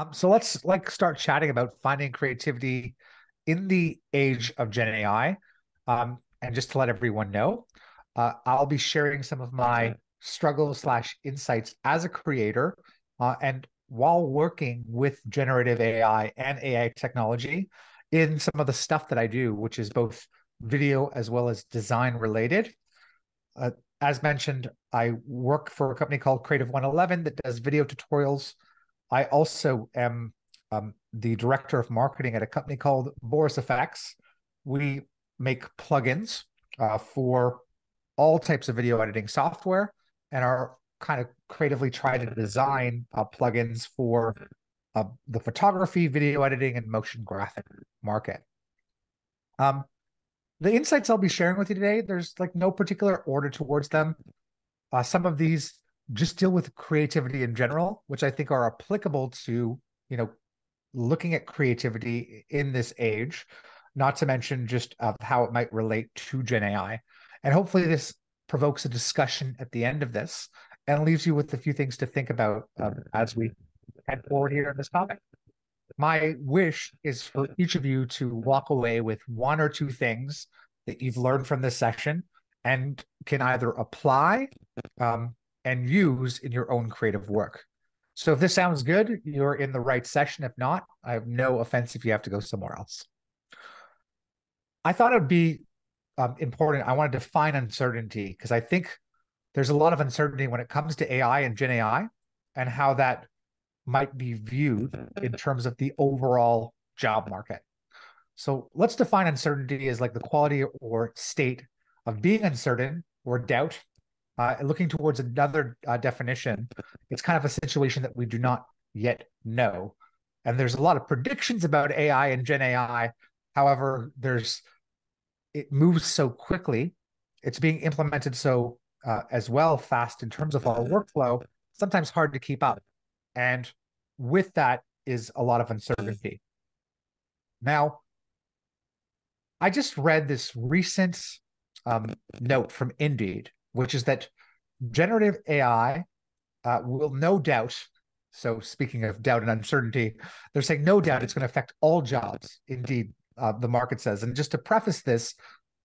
Um, so let's like start chatting about finding creativity in the age of Gen AI. Um, and just to let everyone know, uh, I'll be sharing some of my struggles slash insights as a creator, uh, and while working with generative AI and AI technology in some of the stuff that I do, which is both video as well as design related. Uh, as mentioned, I work for a company called Creative 111 that does video tutorials. I also am um, the director of marketing at a company called Boris FX. We make plugins uh, for all types of video editing software and are kind of creatively trying to design uh, plugins for uh, the photography, video editing, and motion graphic market. Um, the insights I'll be sharing with you today, there's like no particular order towards them. Uh, some of these just deal with creativity in general, which I think are applicable to, you know, looking at creativity in this age, not to mention just uh, how it might relate to Gen AI. And hopefully this provokes a discussion at the end of this and leaves you with a few things to think about um, as we head forward here in this topic. My wish is for each of you to walk away with one or two things that you've learned from this session and can either apply um, and use in your own creative work. So if this sounds good, you're in the right session. If not, I have no offense if you have to go somewhere else. I thought it would be um, important. I want to define uncertainty because I think there's a lot of uncertainty when it comes to AI and Gen AI and how that might be viewed in terms of the overall job market. So let's define uncertainty as like the quality or state of being uncertain or doubt. Uh, looking towards another uh, definition, it's kind of a situation that we do not yet know. And there's a lot of predictions about AI and Gen AI. However, there's it moves so quickly. It's being implemented so uh, as well fast in terms of our workflow, sometimes hard to keep up. And with that is a lot of uncertainty. Now, I just read this recent um, note from Indeed, which is that generative AI uh, will no doubt. So, speaking of doubt and uncertainty, they're saying no doubt it's going to affect all jobs. Indeed, uh, the market says. And just to preface this,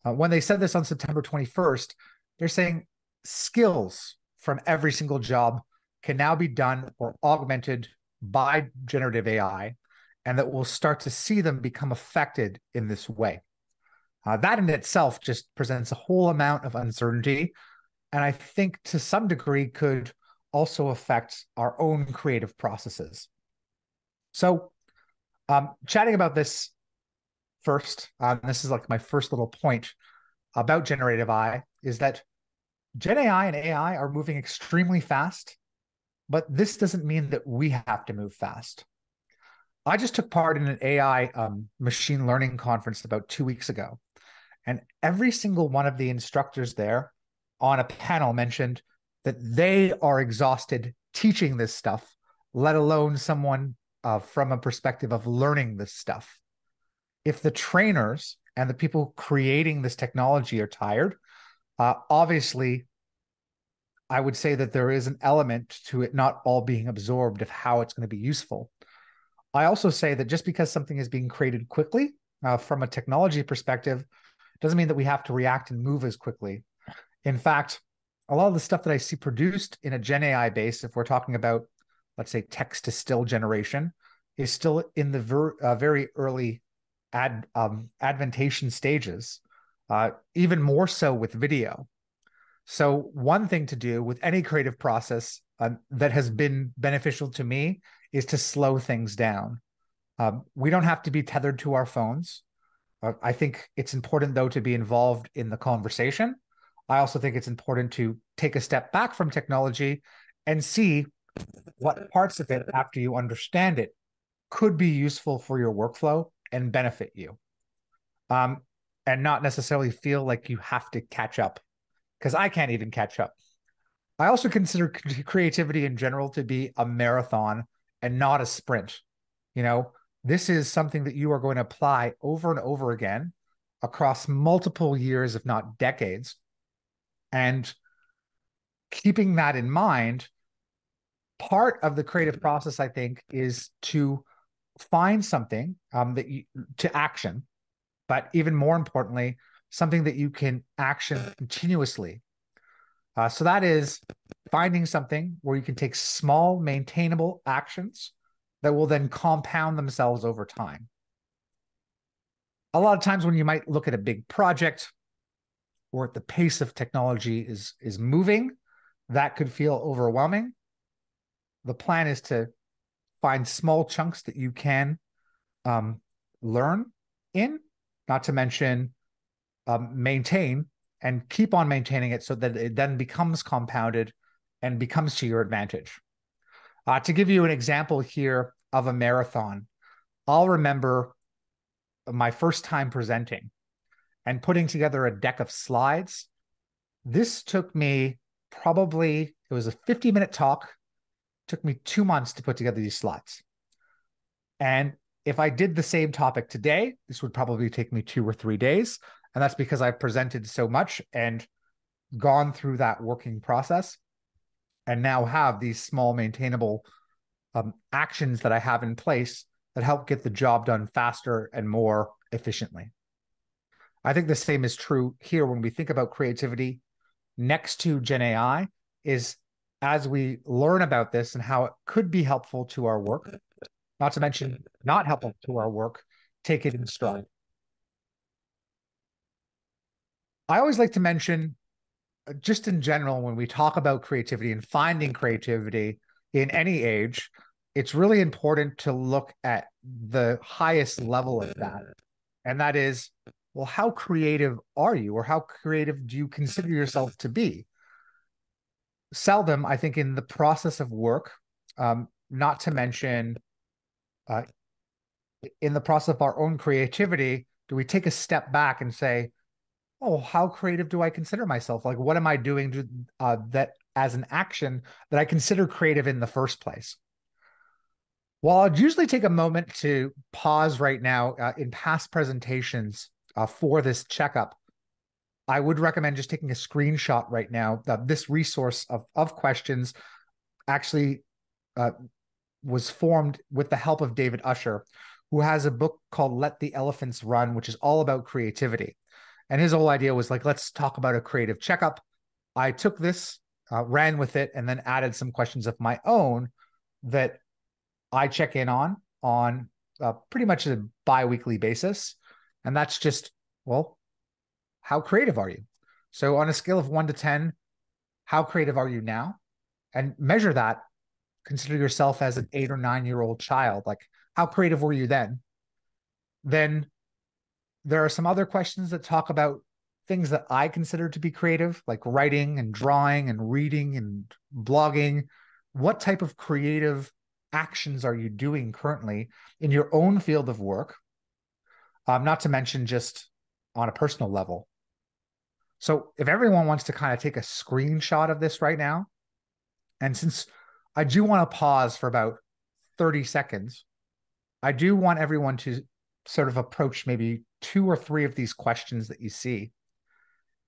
uh, when they said this on September 21st, they're saying skills from every single job can now be done or augmented by generative AI, and that we'll start to see them become affected in this way. Uh, that in itself just presents a whole amount of uncertainty, and I think to some degree could also affect our own creative processes. So, um, chatting about this first, um, this is like my first little point about generative AI, is that Gen AI and AI are moving extremely fast, but this doesn't mean that we have to move fast. I just took part in an AI um, machine learning conference about two weeks ago, and every single one of the instructors there on a panel mentioned that they are exhausted teaching this stuff, let alone someone uh, from a perspective of learning this stuff. If the trainers and the people creating this technology are tired, uh, obviously, I would say that there is an element to it not all being absorbed of how it's going to be useful. I also say that just because something is being created quickly uh, from a technology perspective doesn't mean that we have to react and move as quickly. In fact, a lot of the stuff that I see produced in a Gen AI base, if we're talking about, let's say, text to still generation, is still in the ver- uh, very early ad um, adventation stages uh, even more so with video. So, one thing to do with any creative process uh, that has been beneficial to me is to slow things down. Um, we don't have to be tethered to our phones. Uh, I think it's important, though, to be involved in the conversation. I also think it's important to take a step back from technology and see what parts of it, after you understand it, could be useful for your workflow and benefit you. Um, and not necessarily feel like you have to catch up because I can't even catch up. I also consider creativity in general to be a marathon and not a sprint. You know, this is something that you are going to apply over and over again across multiple years, if not decades. And keeping that in mind, part of the creative process, I think, is to find something um, that you to action, but even more importantly, something that you can action continuously. Uh, so that is finding something where you can take small, maintainable actions that will then compound themselves over time. A lot of times when you might look at a big project or at the pace of technology is is moving, that could feel overwhelming. The plan is to find small chunks that you can um, learn in, not to mention um, maintain and keep on maintaining it so that it then becomes compounded and becomes to your advantage. Uh, to give you an example here of a marathon, I'll remember my first time presenting and putting together a deck of slides. This took me probably, it was a 50 minute talk, took me two months to put together these slides. And if I did the same topic today, this would probably take me two or three days. And that's because I've presented so much and gone through that working process and now have these small maintainable um, actions that I have in place that help get the job done faster and more efficiently. I think the same is true here when we think about creativity next to Gen AI is as we learn about this and how it could be helpful to our work, not to mention not helpful to our work, take it in stride. I always like to mention, uh, just in general, when we talk about creativity and finding creativity in any age, it's really important to look at the highest level of that. And that is, well, how creative are you, or how creative do you consider yourself to be? Seldom, I think, in the process of work, um, not to mention uh, in the process of our own creativity, do we take a step back and say, oh, how creative do I consider myself? Like, what am I doing to, uh, that as an action that I consider creative in the first place? Well, I'd usually take a moment to pause right now uh, in past presentations uh, for this checkup. I would recommend just taking a screenshot right now. That this resource of, of questions actually uh, was formed with the help of David Usher, who has a book called Let the Elephants Run, which is all about creativity. And his whole idea was like, let's talk about a creative checkup. I took this, uh, ran with it, and then added some questions of my own that I check in on on uh, pretty much a bi-weekly basis. And that's just, well, how creative are you? So on a scale of one to 10, how creative are you now? And measure that. Consider yourself as an eight or nine year old child. Like, how creative were you then? Then there are some other questions that talk about things that I consider to be creative, like writing and drawing and reading and blogging. What type of creative actions are you doing currently in your own field of work? Um, not to mention just on a personal level. So, if everyone wants to kind of take a screenshot of this right now, and since I do want to pause for about 30 seconds, I do want everyone to sort of approach maybe two or three of these questions that you see.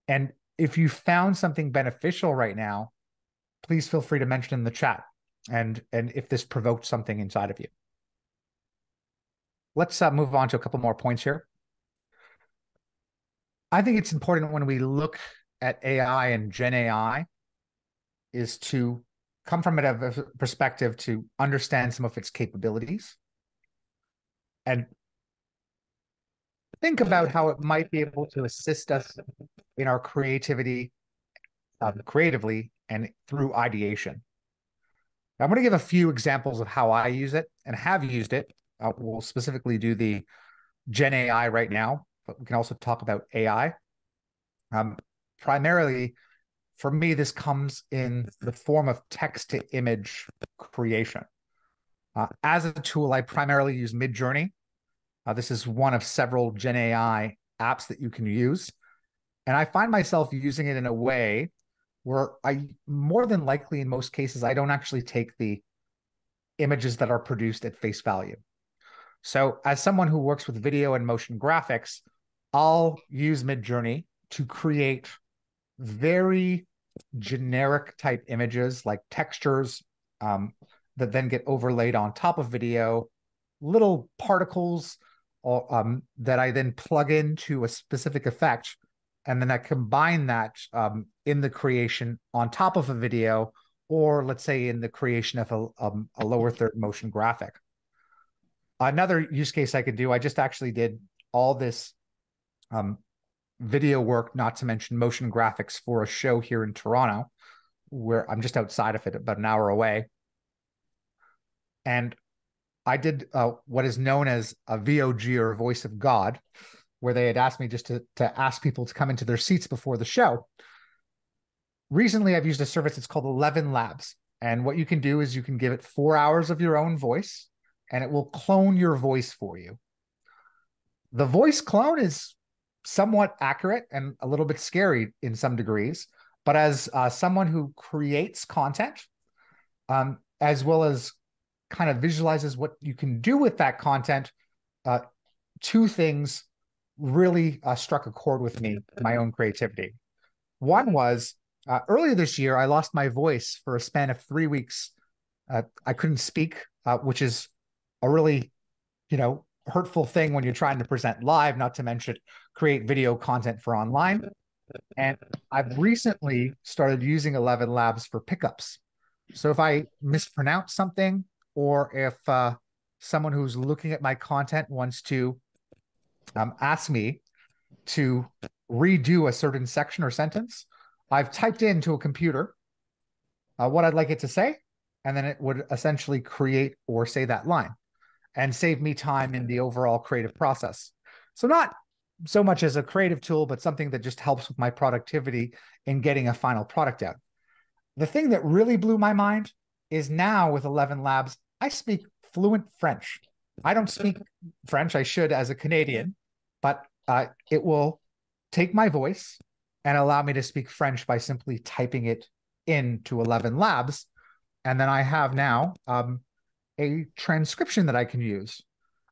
And if you found something beneficial right now, please feel free to mention in the chat and and if this provoked something inside of you. Let's uh, move on to a couple more points here. I think it's important when we look at AI and Gen AI is to come from it a perspective to understand some of its capabilities and think about how it might be able to assist us in our creativity um, creatively and through ideation. I'm going to give a few examples of how I use it and have used it. Uh, we'll specifically do the Gen AI right now, but we can also talk about AI. Um, primarily, for me, this comes in the form of text to image creation. Uh, as a tool, I primarily use Midjourney. Uh, this is one of several Gen AI apps that you can use. And I find myself using it in a way where I more than likely in most cases I don't actually take the images that are produced at face value. So as someone who works with video and motion graphics, I'll use Midjourney to create very generic type images like textures um, that then get overlaid on top of video, little particles um, that I then plug into a specific effect. And then I combine that um, in the creation on top of a video, or let's say in the creation of a, um, a lower third motion graphic. Another use case I could do, I just actually did all this um, video work, not to mention motion graphics for a show here in Toronto, where I'm just outside of it, about an hour away. And I did uh, what is known as a VOG or Voice of God, where they had asked me just to, to ask people to come into their seats before the show. Recently, I've used a service it's called Eleven Labs. And what you can do is you can give it four hours of your own voice, and it will clone your voice for you. The voice clone is somewhat accurate and a little bit scary in some degrees. But as uh, someone who creates content, um, as well as kind of visualizes what you can do with that content, uh, two things really uh, struck a chord with me, my own creativity. One was uh, earlier this year, I lost my voice for a span of three weeks. Uh, I couldn't speak, uh, which is a really, you know, hurtful thing when you're trying to present live, not to mention create video content for online. And I've recently started using Eleven Labs for pickups. So if I mispronounce something, or if uh, someone who's looking at my content wants to um, ask me to redo a certain section or sentence, I've typed into a computer uh, what I'd like it to say, and then it would essentially create or say that line and save me time in the overall creative process. So, not so much as a creative tool, but something that just helps with my productivity in getting a final product out. The thing that really blew my mind is now with 11 Labs, I speak fluent French. I don't speak French, I should as a Canadian, but uh, it will take my voice and allow me to speak French by simply typing it into 11 Labs. And then I have now um, a transcription that I can use.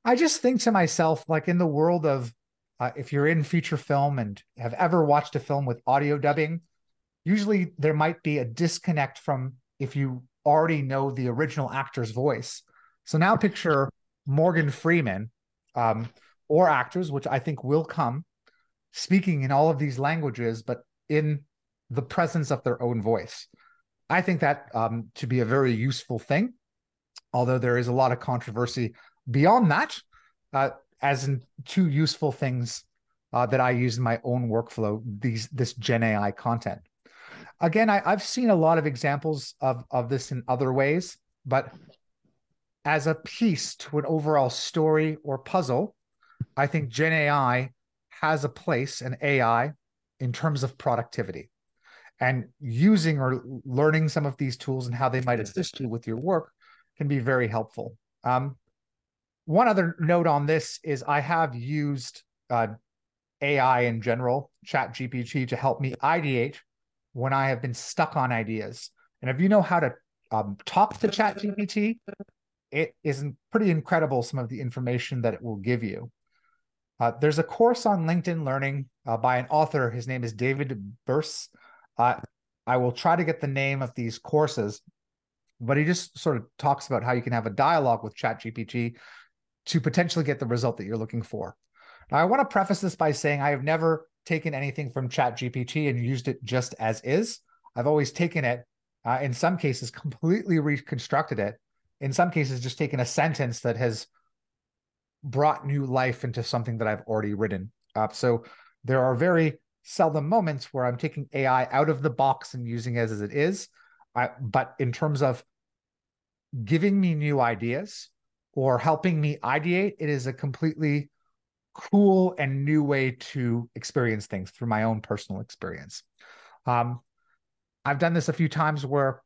I just think to myself, like in the world of uh, if you're in feature film and have ever watched a film with audio dubbing, usually there might be a disconnect from if you already know the original actor's voice. So now picture Morgan Freeman um, or actors, which I think will come, speaking in all of these languages, but in the presence of their own voice. I think that um, to be a very useful thing although there is a lot of controversy beyond that, uh, as in two useful things uh, that I use in my own workflow, these this Gen AI content. Again, I, I've seen a lot of examples of, of this in other ways, but as a piece to an overall story or puzzle, I think Gen AI has a place in AI in terms of productivity. And using or learning some of these tools and how they might assist you with your work can be very helpful. Um, one other note on this is I have used uh, AI in general, Chat GPT, to help me ideate when I have been stuck on ideas. And if you know how to um, talk to Chat GPT, it is pretty incredible some of the information that it will give you. Uh, there's a course on LinkedIn Learning uh, by an author. His name is David Burse. Uh, I will try to get the name of these courses but he just sort of talks about how you can have a dialogue with ChatGPT to potentially get the result that you're looking for. Now, I want to preface this by saying I have never taken anything from ChatGPT and used it just as is. I've always taken it, uh, in some cases, completely reconstructed it. In some cases, just taken a sentence that has brought new life into something that I've already written. Uh, so there are very seldom moments where I'm taking AI out of the box and using it as it is. I, but in terms of giving me new ideas or helping me ideate, it is a completely cool and new way to experience things through my own personal experience. Um, I've done this a few times where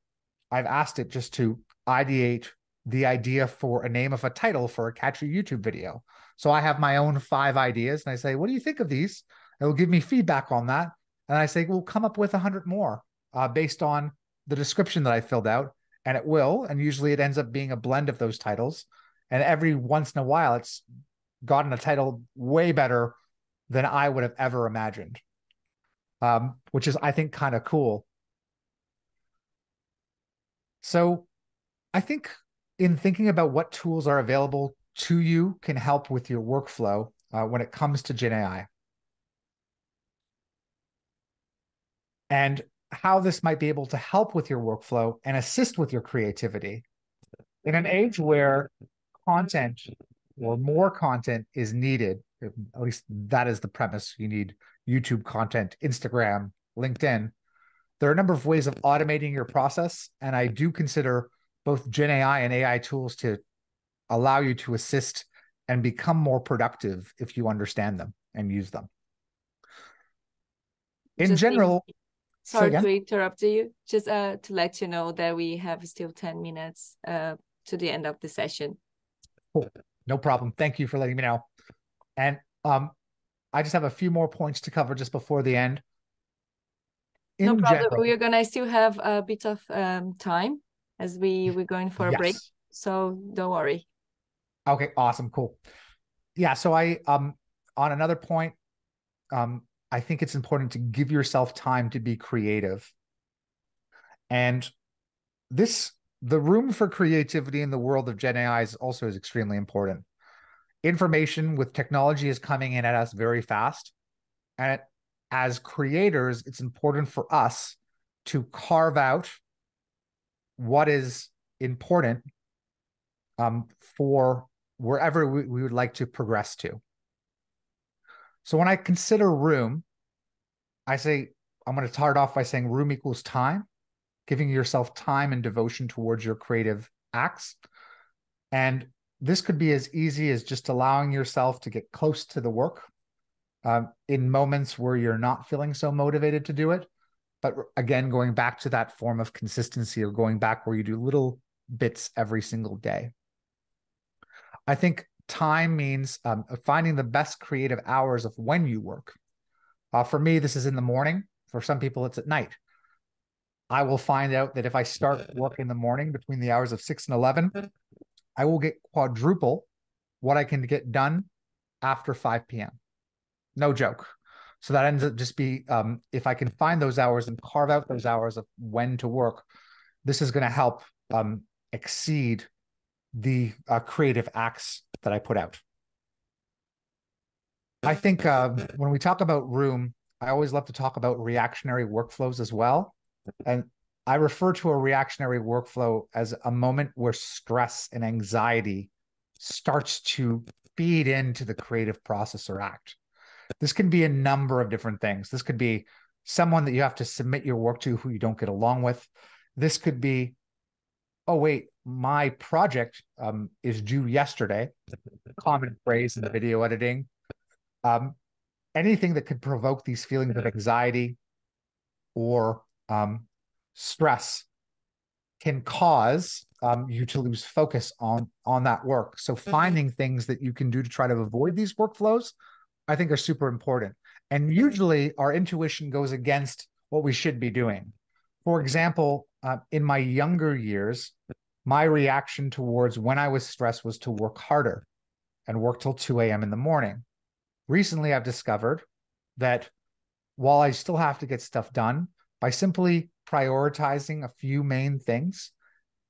I've asked it just to ideate the idea for a name of a title for a catchy YouTube video. So I have my own five ideas and I say, what do you think of these? It will give me feedback on that. And I say, we'll come up with a hundred more uh, based on the description that I filled out, and it will. And usually it ends up being a blend of those titles. And every once in a while, it's gotten a title way better than I would have ever imagined, um, which is, I think, kind of cool. So I think in thinking about what tools are available to you can help with your workflow uh, when it comes to Gen AI. And how this might be able to help with your workflow and assist with your creativity. In an age where content or more content is needed, at least that is the premise. You need YouTube content, Instagram, LinkedIn. There are a number of ways of automating your process. And I do consider both Gen AI and AI tools to allow you to assist and become more productive if you understand them and use them. In Just general, sorry to interrupt you. Just uh, to let you know that we have still 10 minutes uh, to the end of the session. Cool. No problem. Thank you for letting me know. And um, I just have a few more points to cover just before the end. In no problem. General, we're gonna still have a bit of um, time as we we're going for a yes. break, so don't worry. Okay. Awesome. Cool. Yeah. So I um on another point, um I think it's important to give yourself time to be creative, and this the room for creativity in the world of Gen AI is also is extremely important information with technology is coming in at us very fast. And as creators, it's important for us to carve out what is important um, for wherever we, we would like to progress to. So when I consider room, I say, I'm going to start off by saying room equals time, giving yourself time and devotion towards your creative acts. And this could be as easy as just allowing yourself to get close to the work um, in moments where you're not feeling so motivated to do it. But again, going back to that form of consistency or going back where you do little bits every single day. I think time means um, finding the best creative hours of when you work. Uh, for me, this is in the morning. For some people, it's at night. I will find out that if I start work in the morning between the hours of six and 11, I will get quadruple what I can get done after 5 p.m. No joke. So that ends up just be um, if I can find those hours and carve out those hours of when to work, this is going to help um, exceed the uh, creative acts that I put out. I think uh, when we talk about room, I always love to talk about reactionary workflows as well. And I refer to a reactionary workflow as a moment where stress and anxiety starts to feed into the creative process or act. This can be a number of different things. This could be someone that you have to submit your work to who you don't get along with. This could be, oh, wait, my project um, is due yesterday. Common phrase in video editing. Um, anything that could provoke these feelings of anxiety or um, stress can cause um, you to lose focus on on that work. So mm-hmm. finding things that you can do to try to avoid these workflows, I think are super important. And usually our intuition goes against what we should be doing. For example, uh, in my younger years, my reaction towards when I was stressed was to work harder and work till 2 a.m. in the morning. Recently, I've discovered that while I still have to get stuff done, by simply prioritizing a few main things,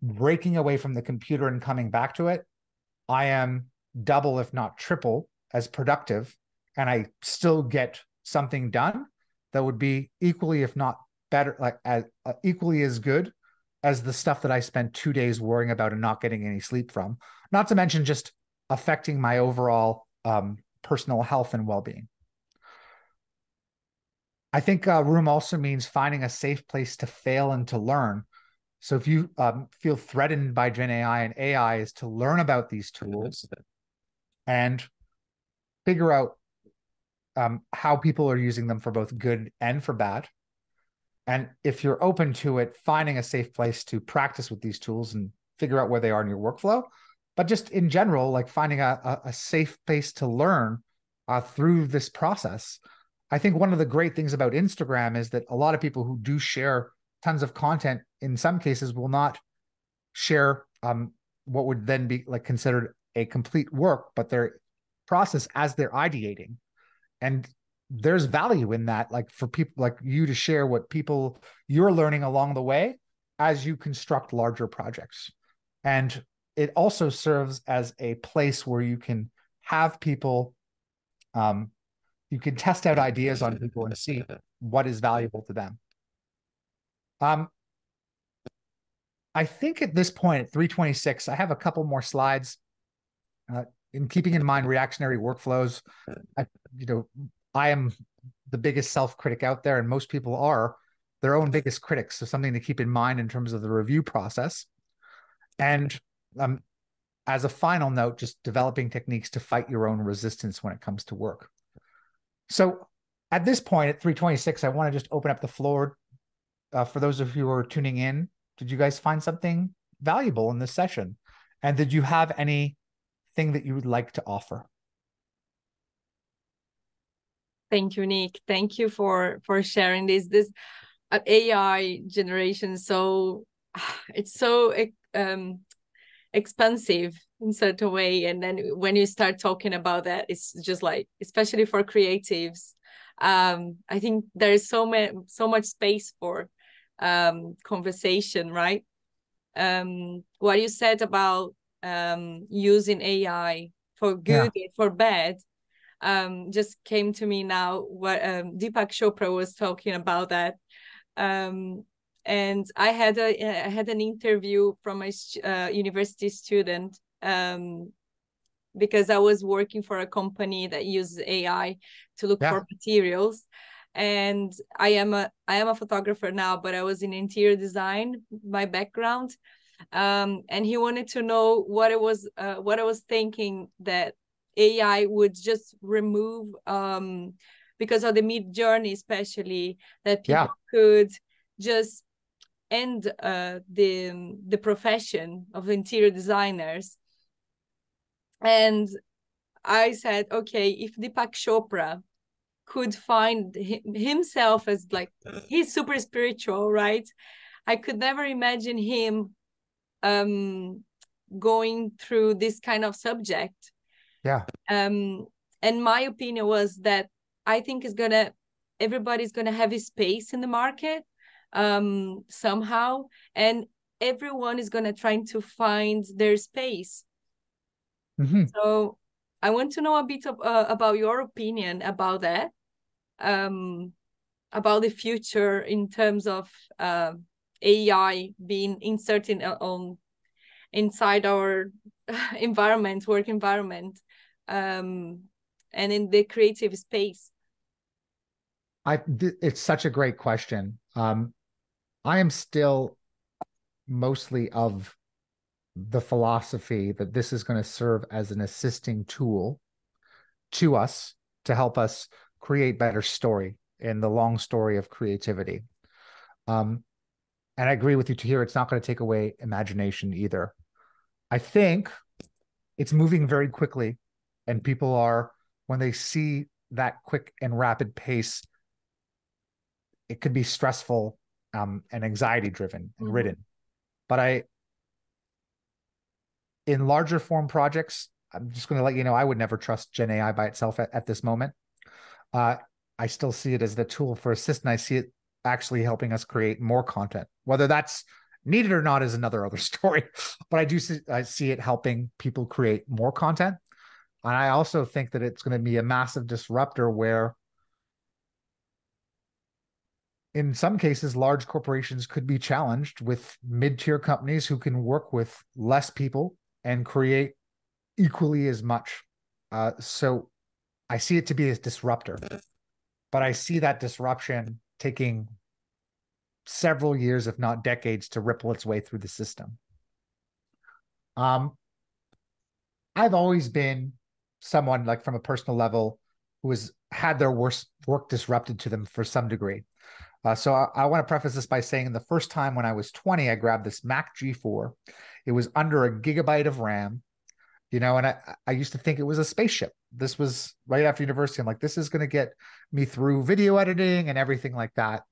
breaking away from the computer and coming back to it, I am double, if not triple, as productive. And I still get something done that would be equally, if not better, like as uh, equally as good as the stuff that I spent two days worrying about and not getting any sleep from. Not to mention just affecting my overall um, personal health and well being. I think uh, room also means finding a safe place to fail and to learn. So if you um, feel threatened by Gen AI and AI is to learn about these tools and figure out um, how people are using them for both good and for bad. And if you're open to it, finding a safe place to practice with these tools and figure out where they are in your workflow. But just in general, like finding a, a, safe place to learn uh, through this process I think one of the great things about Instagram is that a lot of people who do share tons of content, in some cases, will not share um, what would then be like considered a complete work, but their process as they're ideating. And there's value in that, like for people like you to share what people you're learning along the way as you construct larger projects. And it also serves as a place where you can have people, um, you can test out ideas on people and see what is valuable to them. Um, I think at this point at 326, I have a couple more slides. Uh, in keeping in mind reactionary workflows, I, you know, I am the biggest self critic out there, and most people are their own biggest critics. So something to keep in mind in terms of the review process. And um, as a final note, just developing techniques to fight your own resistance when it comes to work. So at this point at 326, I want to just open up the floor uh, for those of you who are tuning in. Did you guys find something valuable in this session? And did you have anything that you would like to offer? Thank you, Nick. Thank you for for sharing this. This uh, AI generation, so it's so um, expensive in certain way, and then when you start talking about that, it's just like, especially for creatives, um, I think there is so much so much space for um, conversation, right? Um, what you said about um, using AI for good yeah. or for bad um, just came to me now. What um, Deepak Chopra was talking about that, um, and I had a I had an interview from a uh, university student um, because I was working for a company that uses AI to look yeah. for materials and I am a I am a photographer now, but I was in interior design, my background. Um, and he wanted to know what it was uh, what I was thinking that AI would just remove um, because of the Midjourney, especially that people yeah. could just end uh, the the profession of interior designers. And I said, okay, if Deepak Chopra could find himself as like he's super spiritual, right? I could never imagine him um going through this kind of subject yeah. Um, and my opinion was that I think is gonna everybody's gonna have a space in the market um somehow and everyone is gonna try to find their space mm-hmm. so i want to know a bit of, uh, about your opinion about that um about the future in terms of uh, ai being inserted on inside our environment work environment um, and in the creative space? I it's such a great question. Um, I am still mostly of the philosophy that this is going to serve as an assisting tool to us to help us create better story in the long story of creativity. Um, and I agree with you to hear it's not going to take away imagination either. I think it's moving very quickly and people are when they see that quick and rapid pace it could be stressful um, and anxiety driven and mm-hmm. ridden. But i in larger form projects i'm just going to let you know i would never trust gen ai by itself at, at this moment. Uh, i still see it as the tool for assist and i see it actually helping us create more content. Whether that's needed or not is another other story but i do see i see it helping people create more content and I also think that it's going to be a massive disruptor where, in some cases, large corporations could be challenged with mid tier companies who can work with less people and create equally as much. Uh, so I see it to be a disruptor, but I see that disruption taking several years, if not decades, to ripple its way through the system. Um, I've always been someone like from a personal level who has had their worst work disrupted to them for some degree. Uh, so I, I want to preface this by saying the first time when I was 20, I grabbed this Mac G4. It was under a gigabyte of RAM, you know, and I, I used to think it was a spaceship. This was right after university. I'm like, this is going to get me through video editing and everything like that.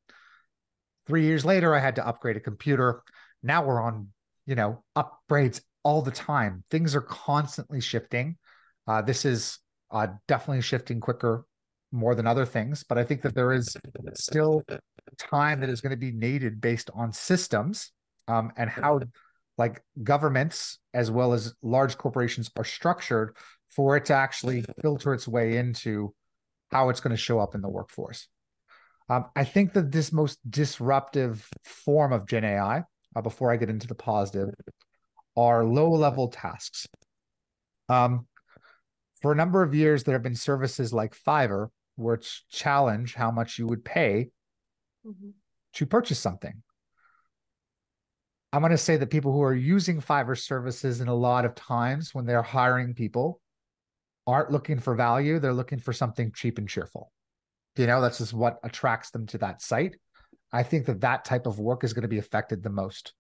Three years later, I had to upgrade a computer. Now we're on, you know, upgrades all the time. Things are constantly shifting. Uh, this is uh, definitely shifting quicker more than other things, but I think that there is still time that is going to be needed based on systems um, and how like governments as well as large corporations are structured for it to actually filter its way into how it's going to show up in the workforce. Um, I think that this most disruptive form of Gen AI, uh, before I get into the positive, are low level tasks. Um, for a number of years, there have been services like Fiverr, which challenge how much you would pay mm-hmm. to purchase something. I'm going to say that people who are using Fiverr services in a lot of times when they're hiring people aren't looking for value, they're looking for something cheap and cheerful. You know, that's just what attracts them to that site. I think that that type of work is going to be affected the most,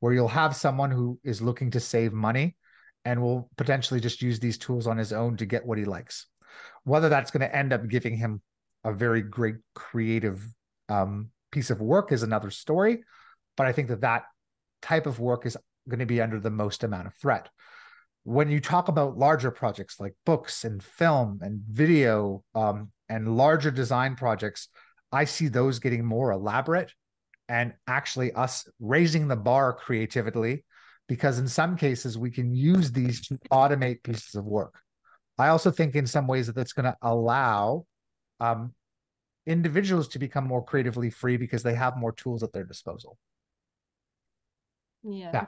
where you'll have someone who is looking to save money and will potentially just use these tools on his own to get what he likes. Whether that's going to end up giving him a very great creative um, piece of work is another story. But I think that that type of work is going to be under the most amount of threat when you talk about larger projects like books and film and video um, and larger design projects, I see those getting more elaborate and actually us raising the bar creatively because in some cases we can use these to automate pieces of work. I also think in some ways that that's going to allow um, individuals to become more creatively free because they have more tools at their disposal. Yeah. yeah.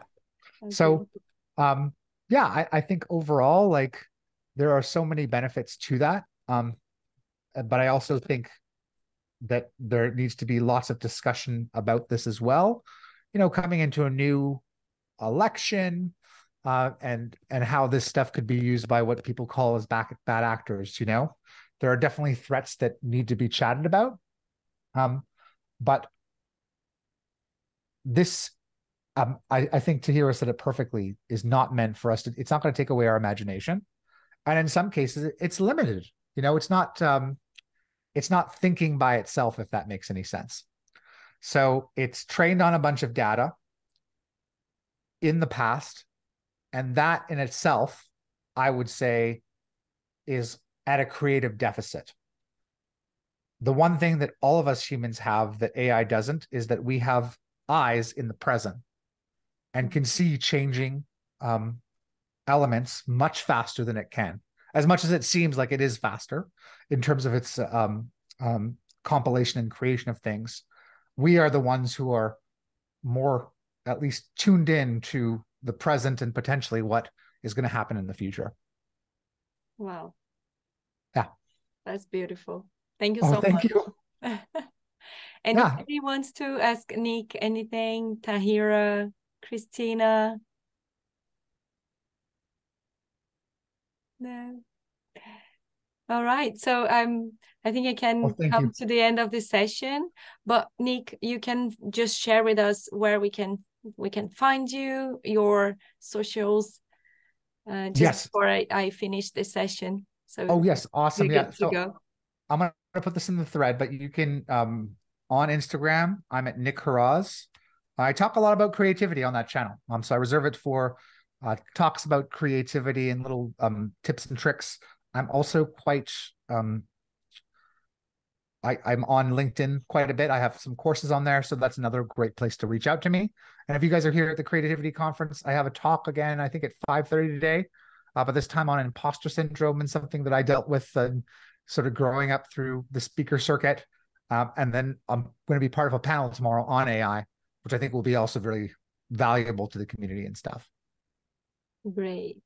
So um, yeah, I, I think overall, like there are so many benefits to that. Um, uh, but I also think that there needs to be lots of discussion about this as well. You know, coming into a new election, uh, and and how this stuff could be used by what people call as back, bad actors. You know, there are definitely threats that need to be chatted about. Um, but this um, I, I think Tahira said it perfectly, is not meant for us to, it's not going to take away our imagination. And in some cases, it's limited. You know, it's not, um, it's not thinking by itself, if that makes any sense. So it's trained on a bunch of data in the past. And that in itself, I would say, is at a creative deficit. The one thing that all of us humans have that AI doesn't is that we have eyes in the present and can see changing um, elements much faster than it can. As much as it seems like it is faster in terms of its um, um, compilation and creation of things, we are the ones who are more, at least, tuned in to the present and potentially what is going to happen in the future. Wow. Yeah. That's beautiful. Thank you oh, so thank much. you. and yeah. if anybody wants to ask Nick anything, Tahira, Christina? No. All right. So um I think I can oh, come you. to the end of the session. But Nick, you can just share with us where we can we can find you, your socials, uh, just yes. before I, I finish the session. So oh yes, awesome. Yeah. So go. I'm gonna put this in the thread, but you can um on Instagram, I'm at Nick Harauz. I talk a lot about creativity on that channel. Um, so I reserve it for uh, talks about creativity and little um, tips and tricks. I'm also quite um, I, I'm on LinkedIn quite a bit. I have some courses on there, so that's another great place to reach out to me. And if you guys are here at the Creativity Conference, I have a talk again. I think at 5:30 today, uh, but this time on imposter syndrome and something that I dealt with and sort of growing up through the speaker circuit. Um, and then I'm going to be part of a panel tomorrow on AI which I think will be also very valuable to the community and stuff. Great.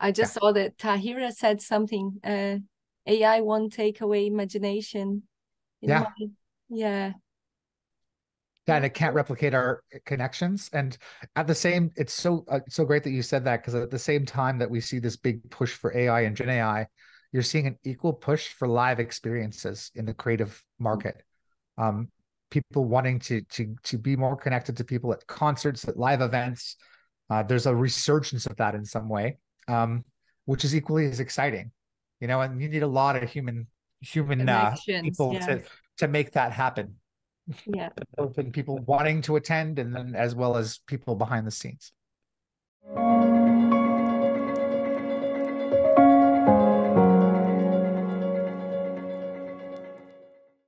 I just yeah. saw that Tahira said something. Uh, AI won't take away imagination. Yeah. My, yeah. Yeah, and it can't replicate our connections. And at the same, it's so uh, so great that you said that because at the same time that we see this big push for AI and Gen AI, you're seeing an equal push for live experiences in the creative market. Um, people wanting to to to be more connected to people at concerts, at live events. Uh, there's a resurgence of that in some way, um, which is equally as exciting. You know, and you need a lot of human human uh, people yeah. to to make that happen. Yeah, people wanting to attend, and then as well as people behind the scenes.